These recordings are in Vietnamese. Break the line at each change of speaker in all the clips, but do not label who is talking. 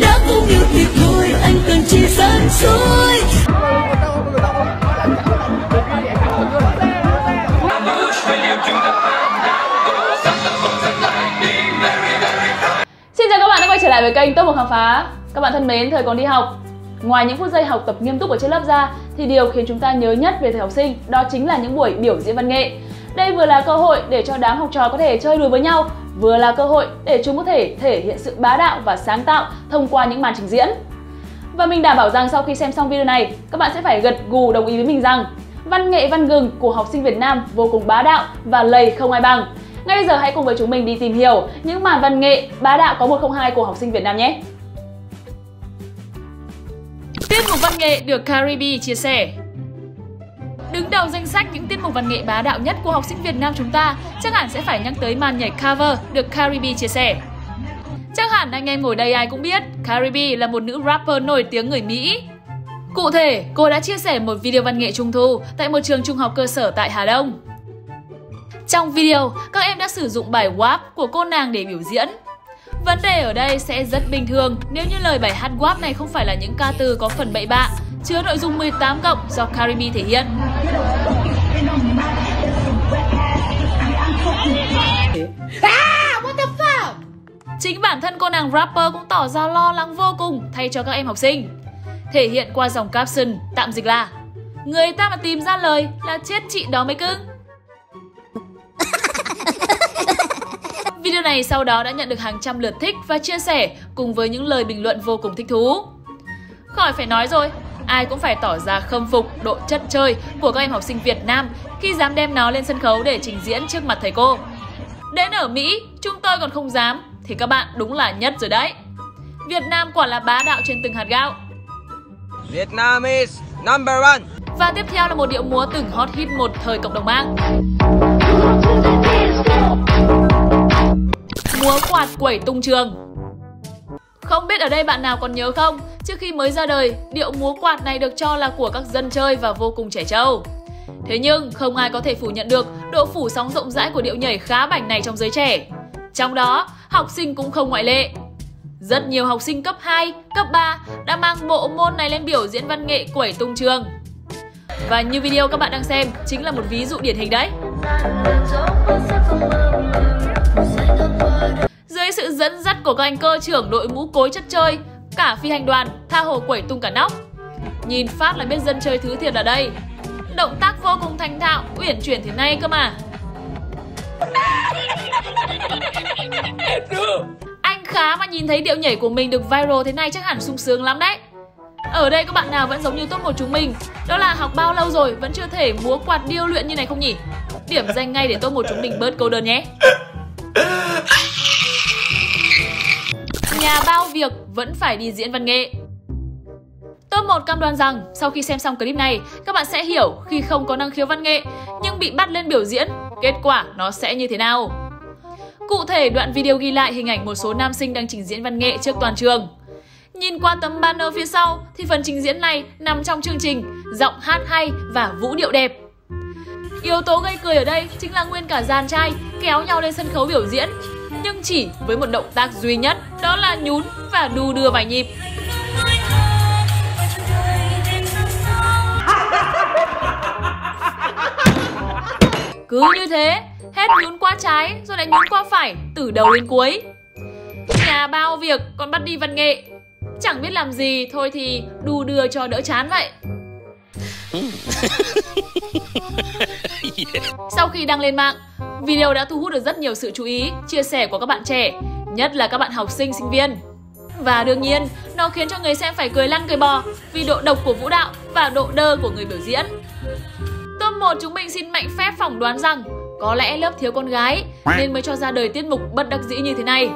đã không yêu thì thôi anh cần chỉ gian dối
Xin chào các bạn đã quay trở lại với kênh Top 1 Khám phá Các bạn thân mến, thời còn đi học Ngoài những phút giây học tập nghiêm túc ở trên lớp ra thì điều khiến chúng ta nhớ nhất về thời học sinh đó chính là những buổi biểu diễn văn nghệ. Đây vừa là cơ hội để cho đám học trò có thể chơi đùa với nhau, vừa là cơ hội để chúng có thể thể hiện sự bá đạo và sáng tạo thông qua những màn trình diễn. Và mình đảm bảo rằng sau khi xem xong video này, các bạn sẽ phải gật gù đồng ý với mình rằng văn nghệ văn gừng của học sinh Việt Nam vô cùng bá đạo và lầy không ai bằng. Ngay bây giờ hãy cùng với chúng mình đi tìm hiểu những màn văn nghệ bá đạo có 102 của học sinh Việt Nam nhé. Tiết mục văn nghệ được Caribe chia sẻ Đứng đầu danh sách những tiết mục văn nghệ bá đạo nhất của học sinh Việt Nam chúng ta chắc hẳn sẽ phải nhắc tới màn nhảy cover được Caribe chia sẻ. Chắc hẳn anh em ngồi đây ai cũng biết Caribe là một nữ rapper nổi tiếng người Mỹ. Cụ thể, cô đã chia sẻ một video văn nghệ trung thu tại một trường trung học cơ sở tại Hà Đông. Trong video, các em đã sử dụng bài WAP của cô nàng để biểu diễn. Vấn đề ở đây sẽ rất bình thường nếu như lời bài hát WAP này không phải là những ca từ có phần bậy bạ, chứa nội dung 18 cộng do Karimi thể hiện.
Ah, what the fuck?
Chính bản thân cô nàng rapper cũng tỏ ra lo lắng vô cùng thay cho các em học sinh. Thể hiện qua dòng caption tạm dịch là Người ta mà tìm ra lời là chết chị đó mới cưng. Video này sau đó đã nhận được hàng trăm lượt thích và chia sẻ cùng với những lời bình luận vô cùng thích thú. Khỏi phải nói rồi, ai cũng phải tỏ ra khâm phục độ chất chơi của các em học sinh Việt Nam khi dám đem nó lên sân khấu để trình diễn trước mặt thầy cô. Đến ở Mỹ, chúng tôi còn không dám, thì các bạn đúng là nhất rồi đấy. Việt Nam quả là bá đạo trên từng hạt gạo.
Vietnam is number one.
Và tiếp theo là một điệu múa từng hot hit một thời cộng đồng mạng. Múa quạt quẩy tung trường không biết ở đây bạn nào còn nhớ không? Trước khi mới ra đời, điệu múa quạt này được cho là của các dân chơi và vô cùng trẻ trâu. Thế nhưng, không ai có thể phủ nhận được độ phủ sóng rộng rãi của điệu nhảy khá bảnh này trong giới trẻ. Trong đó, học sinh cũng không ngoại lệ. Rất nhiều học sinh cấp 2, cấp 3 đã mang bộ môn này lên biểu diễn văn nghệ quẩy tung trường. Và như video các bạn đang xem chính là một ví dụ điển hình đấy. Dưới sự dẫn dắt của các anh cơ trưởng đội mũ cối chất chơi, cả phi hành đoàn tha hồ quẩy tung cả nóc. Nhìn phát là biết dân chơi thứ thiệt ở đây. Động tác vô cùng thành thạo, uyển chuyển thế này cơ mà. Anh khá mà nhìn thấy điệu nhảy của mình được viral thế này chắc hẳn sung sướng lắm đấy. Ở đây các bạn nào vẫn giống như top một chúng mình Đó là học bao lâu rồi vẫn chưa thể múa quạt điêu luyện như này không nhỉ Điểm danh ngay để top một chúng mình bớt câu đơn nhé Nhà bao việc vẫn phải đi diễn văn nghệ Top 1 cam đoan rằng sau khi xem xong clip này, các bạn sẽ hiểu khi không có năng khiếu văn nghệ nhưng bị bắt lên biểu diễn, kết quả nó sẽ như thế nào. Cụ thể, đoạn video ghi lại hình ảnh một số nam sinh đang trình diễn văn nghệ trước toàn trường. Nhìn qua tấm banner phía sau thì phần trình diễn này nằm trong chương trình giọng hát hay và vũ điệu đẹp. Yếu tố gây cười ở đây chính là nguyên cả dàn trai kéo nhau lên sân khấu biểu diễn nhưng chỉ với một động tác duy nhất đó là nhún và đu đưa vài nhịp. Cứ như thế, hết nhún qua trái rồi lại nhún qua phải từ đầu đến cuối. Nhà bao việc còn bắt đi văn nghệ Chẳng biết làm gì thôi thì đu đưa cho đỡ chán vậy Sau khi đăng lên mạng, video đã thu hút được rất nhiều sự chú ý, chia sẻ của các bạn trẻ, nhất là các bạn học sinh, sinh viên. Và đương nhiên, nó khiến cho người xem phải cười lăn cười bò vì độ độc của vũ đạo và độ đơ của người biểu diễn. Top 1 chúng mình xin mạnh phép phỏng đoán rằng có lẽ lớp thiếu con gái nên mới cho ra đời tiết mục bất đắc dĩ như thế này.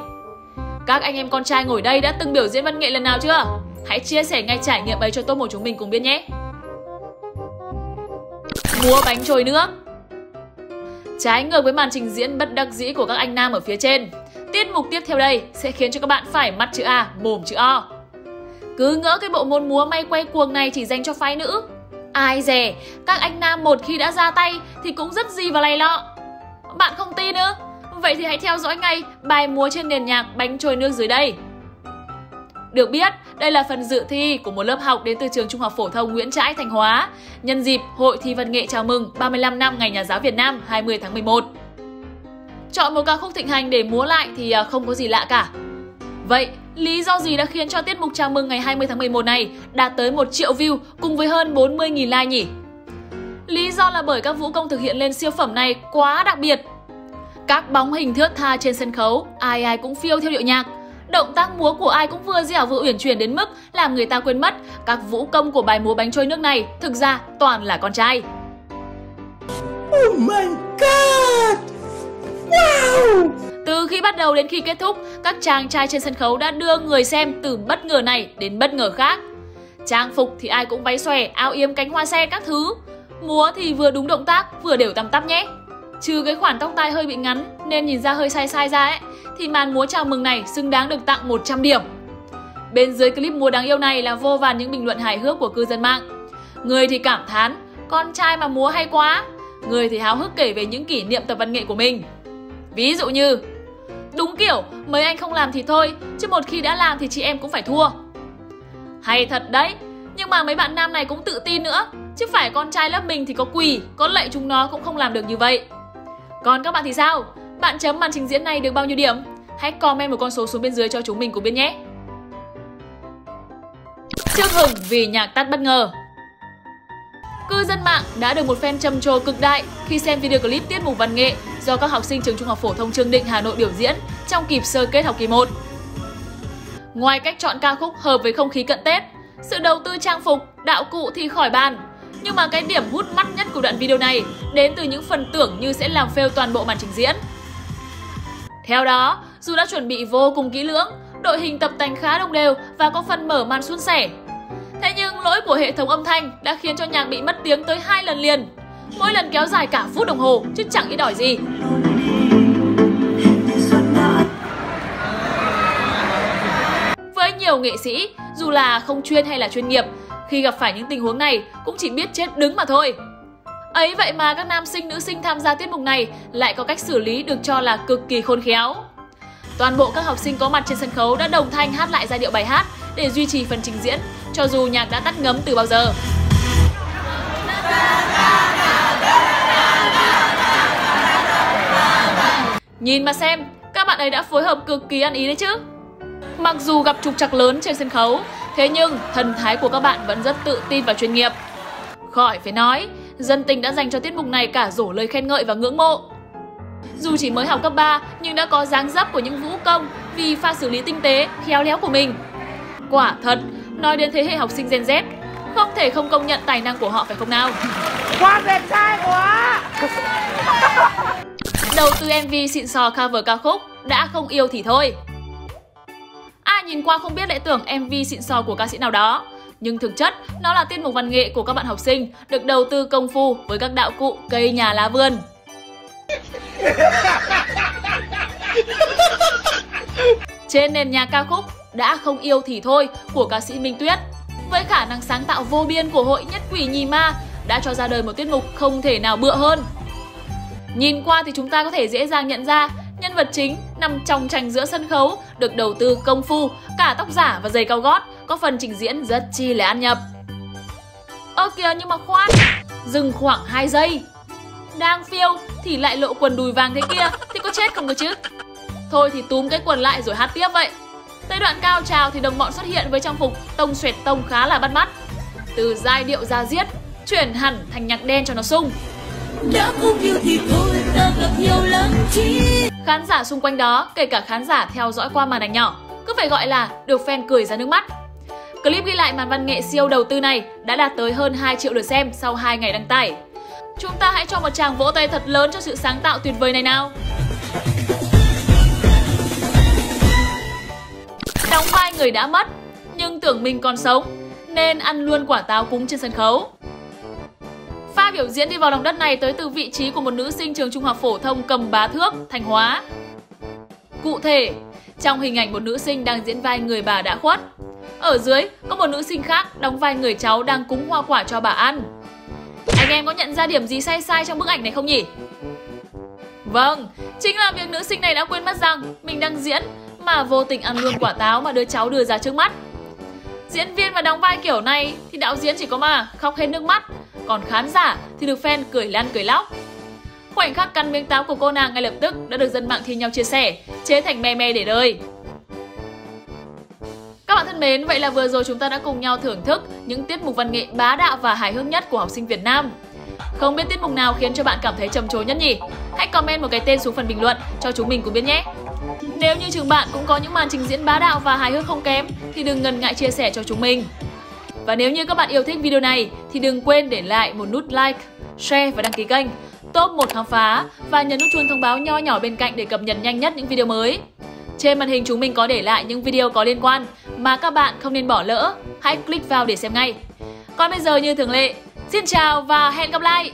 Các anh em con trai ngồi đây đã từng biểu diễn văn nghệ lần nào chưa? Hãy chia sẻ ngay trải nghiệm ấy cho top một chúng mình cùng biết nhé. Mua bánh trôi nước Trái ngược với màn trình diễn bất đắc dĩ của các anh nam ở phía trên, tiết mục tiếp theo đây sẽ khiến cho các bạn phải mắt chữ A, mồm chữ O. Cứ ngỡ cái bộ môn múa may quay cuồng này chỉ dành cho phái nữ. Ai dè, các anh nam một khi đã ra tay thì cũng rất gì và lầy lọ. Bạn không tin nữa? Vậy thì hãy theo dõi ngay bài múa trên nền nhạc bánh trôi nước dưới đây. Được biết, đây là phần dự thi của một lớp học đến từ trường Trung học phổ thông Nguyễn Trãi, Thanh Hóa, nhân dịp Hội thi văn nghệ chào mừng 35 năm Ngày Nhà giáo Việt Nam 20 tháng 11. Chọn một ca khúc thịnh hành để múa lại thì à, không có gì lạ cả. Vậy, lý do gì đã khiến cho tiết mục chào mừng ngày 20 tháng 11 này đạt tới 1 triệu view cùng với hơn 40.000 like nhỉ? Lý do là bởi các vũ công thực hiện lên siêu phẩm này quá đặc biệt. Các bóng hình thướt tha trên sân khấu, ai ai cũng phiêu theo điệu nhạc. Động tác múa của ai cũng vừa dẻo vừa uyển chuyển đến mức làm người ta quên mất các vũ công của bài múa bánh trôi nước này thực ra toàn là con trai.
Oh my god! Wow!
Từ khi bắt đầu đến khi kết thúc, các chàng trai trên sân khấu đã đưa người xem từ bất ngờ này đến bất ngờ khác. Trang phục thì ai cũng váy xòe, áo yếm cánh hoa sen các thứ. Múa thì vừa đúng động tác, vừa đều tăm tắp nhé. Trừ cái khoản tóc tai hơi bị ngắn nên nhìn ra hơi sai sai ra ấy, thì màn múa chào mừng này xứng đáng được tặng 100 điểm. Bên dưới clip múa đáng yêu này là vô vàn những bình luận hài hước của cư dân mạng. Người thì cảm thán, con trai mà múa hay quá. Người thì háo hức kể về những kỷ niệm tập văn nghệ của mình. Ví dụ như Đúng kiểu, mấy anh không làm thì thôi, chứ một khi đã làm thì chị em cũng phải thua. Hay thật đấy, nhưng mà mấy bạn nam này cũng tự tin nữa, chứ phải con trai lớp mình thì có quỳ, có lệ chúng nó cũng không làm được như vậy. Còn các bạn thì sao? Bạn chấm màn trình diễn này được bao nhiêu điểm? Hãy comment một con số xuống bên dưới cho chúng mình cùng biết nhé. Trương Hùng vì nhạc tắt bất ngờ Cư dân mạng đã được một fan trầm trồ cực đại khi xem video clip tiết mục văn nghệ do các học sinh trường Trung học phổ thông Trương Định Hà Nội biểu diễn trong kịp sơ kết học kỳ 1. Ngoài cách chọn ca khúc hợp với không khí cận Tết, sự đầu tư trang phục, đạo cụ thì khỏi bàn. Nhưng mà cái điểm hút mắt nhất của đoạn video này đến từ những phần tưởng như sẽ làm fail toàn bộ màn trình diễn. Theo đó, dù đã chuẩn bị vô cùng kỹ lưỡng, đội hình tập tành khá đồng đều và có phần mở màn suôn sẻ. Thế nhưng lỗi của hệ thống âm thanh đã khiến cho nhạc bị mất tiếng tới hai lần liền. Mỗi lần kéo dài cả phút đồng hồ chứ chẳng ít đòi gì. Với nhiều nghệ sĩ, dù là không chuyên hay là chuyên nghiệp, khi gặp phải những tình huống này cũng chỉ biết chết đứng mà thôi. Ấy vậy mà các nam sinh nữ sinh tham gia tiết mục này lại có cách xử lý được cho là cực kỳ khôn khéo. Toàn bộ các học sinh có mặt trên sân khấu đã đồng thanh hát lại giai điệu bài hát để duy trì phần trình diễn, cho dù nhạc đã tắt ngấm từ bao giờ. Nhìn mà xem, các bạn ấy đã phối hợp cực kỳ ăn ý đấy chứ. Mặc dù gặp trục trặc lớn trên sân khấu, thế nhưng thần thái của các bạn vẫn rất tự tin và chuyên nghiệp. Khỏi phải nói, dân tình đã dành cho tiết mục này cả rổ lời khen ngợi và ngưỡng mộ. Dù chỉ mới học cấp 3 nhưng đã có dáng dấp của những vũ công vì pha xử lý tinh tế, khéo léo của mình. Quả thật, nói đến thế hệ học sinh Gen Z, không thể không công nhận tài năng của họ phải không nào?
Quá đẹp trai quá!
Đầu tư MV xịn sò cover ca khúc đã không yêu thì thôi. Ai nhìn qua không biết lại tưởng MV xịn sò của ca sĩ nào đó. Nhưng thực chất, nó là tiết mục văn nghệ của các bạn học sinh được đầu tư công phu với các đạo cụ cây nhà lá vườn. Trên nền nhạc ca khúc Đã không yêu thì thôi của ca sĩ Minh Tuyết với khả năng sáng tạo vô biên của hội nhất quỷ nhì ma đã cho ra đời một tiết mục không thể nào bựa hơn. Nhìn qua thì chúng ta có thể dễ dàng nhận ra nhân vật chính nằm trong tranh giữa sân khấu được đầu tư công phu, cả tóc giả và giày cao gót, có phần trình diễn rất chi là ăn nhập. Ơ kìa nhưng mà khoan, dừng khoảng 2 giây. Đang phiêu thì lại lộ quần đùi vàng thế kia thì có chết không cơ chứ? Thôi thì túm cái quần lại rồi hát tiếp vậy. Tới đoạn cao trào thì đồng bọn xuất hiện với trang phục tông xoẹt tông khá là bắt mắt. Từ giai điệu ra giết, chuyển hẳn thành nhạc đen cho nó sung.
đã không yêu thì thôi ta gặp nhau lắm chi
Khán giả xung quanh đó, kể cả khán giả theo dõi qua màn ảnh nhỏ, cứ phải gọi là được fan cười ra nước mắt. Clip ghi lại màn văn nghệ siêu đầu tư này đã đạt tới hơn 2 triệu lượt xem sau 2 ngày đăng tải. Chúng ta hãy cho một tràng vỗ tay thật lớn cho sự sáng tạo tuyệt vời này nào. Đóng vai người đã mất, nhưng tưởng mình còn sống, nên ăn luôn quả táo cúng trên sân khấu. Pha biểu diễn đi vào lòng đất này tới từ vị trí của một nữ sinh trường trung học phổ thông Cầm Bá Thước, Thanh Hóa. Cụ thể, trong hình ảnh một nữ sinh đang diễn vai người bà đã khuất. Ở dưới có một nữ sinh khác đóng vai người cháu đang cúng hoa quả cho bà ăn. Anh em có nhận ra điểm gì sai sai trong bức ảnh này không nhỉ? Vâng, chính là việc nữ sinh này đã quên mất rằng mình đang diễn mà vô tình ăn luôn quả táo mà đứa cháu đưa ra trước mắt. Diễn viên và đóng vai kiểu này thì đạo diễn chỉ có mà khóc hết nước mắt, còn khán giả thì được fan cười lăn cười lóc. Khoảnh khắc cắn miếng táo của cô nàng ngay lập tức đã được dân mạng thi nhau chia sẻ, chế thành meme để đời. Bạn thân mến, vậy là vừa rồi chúng ta đã cùng nhau thưởng thức những tiết mục văn nghệ bá đạo và hài hước nhất của học sinh Việt Nam. Không biết tiết mục nào khiến cho bạn cảm thấy trầm trồ nhất nhỉ? Hãy comment một cái tên xuống phần bình luận cho chúng mình cùng biết nhé! Nếu như trường bạn cũng có những màn trình diễn bá đạo và hài hước không kém thì đừng ngần ngại chia sẻ cho chúng mình. Và nếu như các bạn yêu thích video này thì đừng quên để lại một nút like, share và đăng ký kênh Top 1 khám phá và nhấn nút chuông thông báo nho nhỏ bên cạnh để cập nhật nhanh nhất những video mới. Trên màn hình chúng mình có để lại những video có liên quan mà các bạn không nên bỏ lỡ. Hãy click vào để xem ngay. Còn bây giờ như thường lệ, xin chào và hẹn gặp lại!